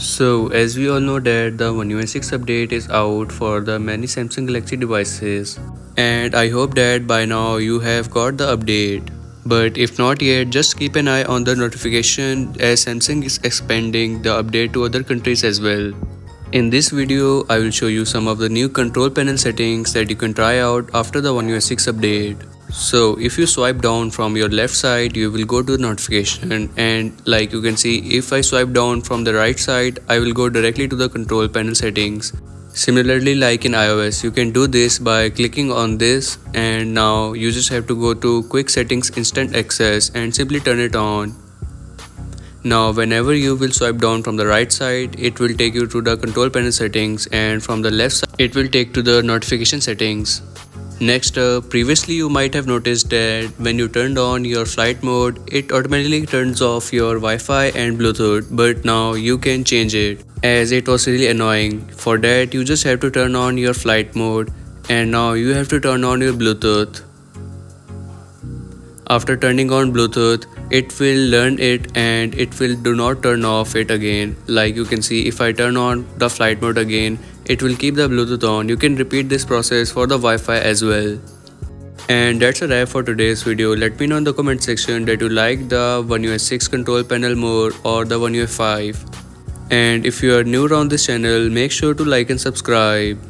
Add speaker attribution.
Speaker 1: So as we all know that the One UI 6 update is out for the many Samsung Galaxy devices and I hope that by now you have got the update. But if not yet just keep an eye on the notification as Samsung is expanding the update to other countries as well. In this video, I will show you some of the new control panel settings that you can try out after the One UI 6 update. So if you swipe down from your left side you will go to the notification and like you can see if I swipe down from the right side I will go directly to the control panel settings. Similarly like in iOS you can do this by clicking on this and now you just have to go to quick settings instant access and simply turn it on. Now whenever you will swipe down from the right side it will take you to the control panel settings and from the left side it will take to the notification settings. Next uh, previously you might have noticed that when you turned on your flight mode, it automatically turns off your Wi-Fi and Bluetooth but now you can change it as it was really annoying. For that you just have to turn on your flight mode and now you have to turn on your Bluetooth. After turning on Bluetooth, it will learn it and it will do not turn off it again. Like you can see if I turn on the flight mode again, it will keep the Bluetooth on. You can repeat this process for the Wi-Fi as well. And that's a wrap for today's video. Let me know in the comment section that you like the One UI 6 control panel more or the One UI 5. And if you are new around this channel, make sure to like and subscribe.